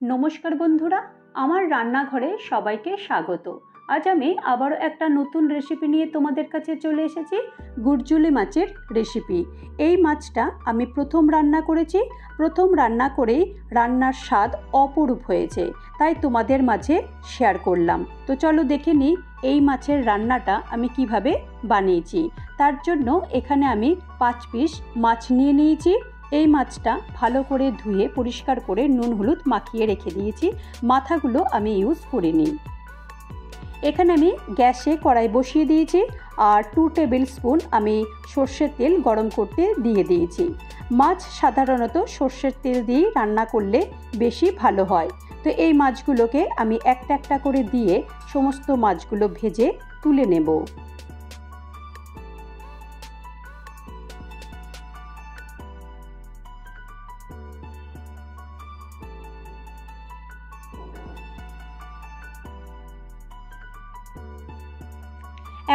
নমস্কার বন্ধুরা, আমার রান্নাঘরে সবাইকে স্বাগত। আজ আমি আবারও একটা নতুন রেসিপি নিয়ে তোমাদের কাছে চলে এসেছি গুড়জুলি মাছের রেসিপি এই মাছটা আমি প্রথম রান্না করেছি, প্রথম রান্না করেই রান্নার স্বাদ অপরূপ হয়েছে, তাই তোমাদের মাঝে শেয়ার করলাম। তো চলো দেখে নিই এই মাছের রান্নাটা আমি কীভাবে বানিয়েছি। তার জন্য এখানে আমি পাঁচ পিস মাছ নিয়ে নিয়েছি এই মাছটা ভালো করে ধুয়ে পরিষ্কার করে নুন হলুদ মাখিয়ে রেখে দিয়েছি। মাথাগুলো আমি ইউজ করিনি এখানে আমি গ্যাসে কড়াই বসিয়ে দিয়েছি আর টু টেবিল স্পুন আমি সর্ষের তেল গরম করতে দিয়ে দিয়েছি। মাছ সাধারণত সর্ষের তেল দিয়েই রান্না করলে বেশি ভালো হয়। তো এই মাছগুলোকে আমি একটা একটা করে দিয়ে সমস্ত মাছগুলো ভেজে তুলে নেব।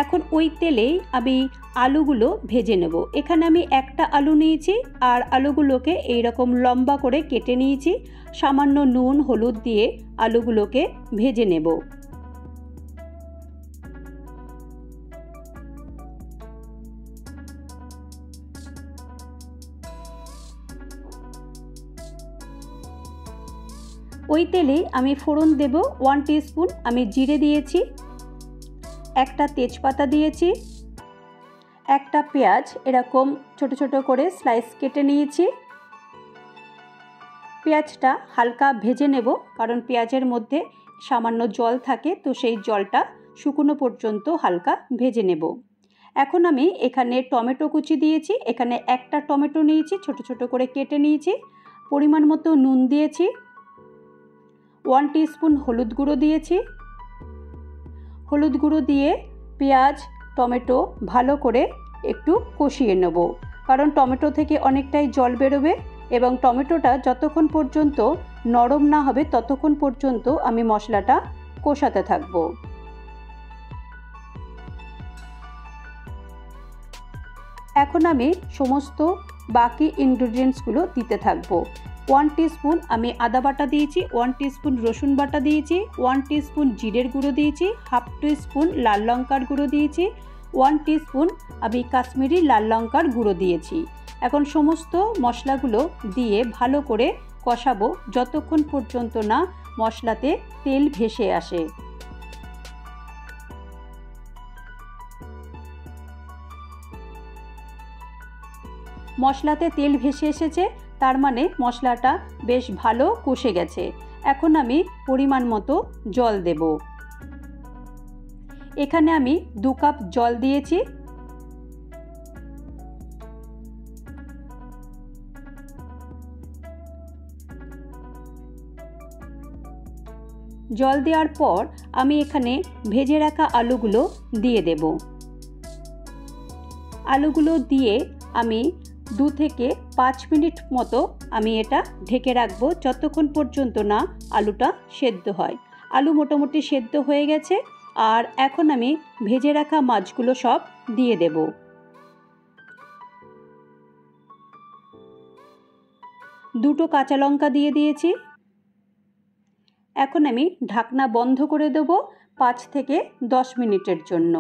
এখন ওই তেলেই আমি আলুগুলো ভেজে নেব। এখানে আমি একটা আলু নিয়েছি আর আলুগুলোকে এই রকম লম্বা করে কেটে নিয়েছি। সামান্য নুন, হলুদ দিয়ে আলুগুলোকে ভেজে নেব। ওই তেলে আমি ফোড়ন দেব, ওয়ান স্পুন আমি জিরে দিয়েছি। একটা তেজপাতা দিয়েছি, একটা পেঁয়াজ এরকম ছোট ছোট করে স্লাইস কেটে নিয়েছি। পেঁয়াজটা হালকা ভেজে নেব কারণ পেঁয়াজের মধ্যে সামান্য জল থাকে, তো সেই জলটা শুকনো পর্যন্ত হালকা ভেজে নেব। এখন আমি এখানে টমেটো কুচি দিয়েছি, এখানে একটা টমেটো নিয়েছি, ছোট ছোট করে কেটে নিয়েছি, পরিমাণ মতো নুন দিয়েছি, ওয়ান স্পুন হলুদ গুঁড়ো দিয়েছি। হলুদ গুঁড়ো দিয়ে পেঁয়াজ, টমেটো ভালো করে একটু কষিয়ে নেব। কারণ টমেটো থেকে অনেকটাই জল বেরোবে এবং টমেটোটা যতক্ষণ পর্যন্ত নরম না হবে ততক্ষণ পর্যন্ত আমি মশলাটা কষাতে থাকব। এখন আমি সমস্ত বাকি ইনগ্রিডিয়েন্টসগুলো দিতে থাকব। ওয়ান স্পুন আমি আদা বাটা দিয়েছি, ওয়ান স্পুন রসুন বাটা দিয়েছি, ওয়ান স্পুন জিরের গুঁড়ো দিয়েছি, হাফ স্পুন লাল লঙ্কার গুঁড়ো দিয়েছি, ওয়ান স্পুন আমি কাশ্মীরি লাল লঙ্কার গুঁড়ো দিয়েছি। এখন সমস্ত মশলাগুলো দিয়ে ভালো করে কষাবো যতক্ষণ পর্যন্ত না মশলাতে তেল ভেসে আসে। মশলাতে তেল ভেসে এসেছে তার মানে মশলাটা বেশ ভালো কষে গেছে। এখন আমি পরিমাণ মতো জল দেব। এখানে আমি দু কাপ জল দিয়েছি। জল দেওয়ার পর আমি এখানে ভেজে রাখা আলুগুলো দিয়ে দেব। আলুগুলো দিয়ে আমি দু থেকে পাঁচ মিনিট মতো আমি এটা ঢেকে রাখব যতক্ষণ পর্যন্ত না আলুটা সেদ্ধ হয়। আলু মোটামুটি সেদ্ধ হয়ে গেছে আর এখন আমি ভেজে রাখা মাছগুলো সব দিয়ে দেব। দুটো কাঁচা লঙ্কা দিয়ে দিয়েছি। এখন আমি ঢাকনা বন্ধ করে দেব পাঁচ থেকে দশ মিনিটের জন্য।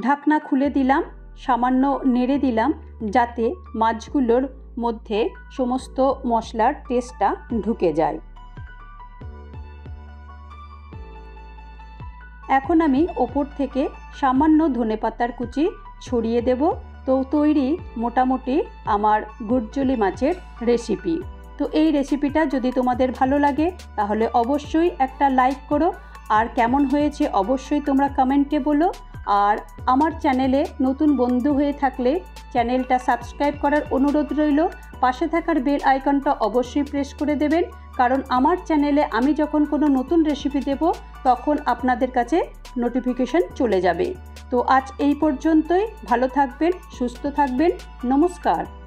ঢাকনা খুলে দিলাম, সামান্য নেড়ে দিলাম যাতে মাছগুলোর মধ্যে সমস্ত মশলার টেস্টটা ঢুকে যায়। এখন আমি ওপর থেকে সামান্য ধনে পাতার কুচি ছড়িয়ে দেব। তো তৈরি মোটামুটি আমার গুড়জলি মাছের রেসিপি তো এই রেসিপিটা যদি তোমাদের ভালো লাগে, তাহলে অবশ্যই একটা লাইক করো। আর কেমন হয়েছে অবশ্যই তোমরা কমেন্টে বলো। আর আমার চ্যানেলে নতুন বন্ধু হয়ে থাকলে চ্যানেলটা সাবস্ক্রাইব করার অনুরোধ রইল। পাশে থাকার বেল আইকনটা অবশ্যই প্রেস করে দেবেন। কারণ আমার চ্যানেলে আমি যখন কোনো নতুন রেসিপি দেব, তখন আপনাদের কাছে নোটিফিকেশন চলে যাবে। তো আজ এই পর্যন্তই। ভালো থাকবেন, সুস্থ থাকবেন। নমস্কার।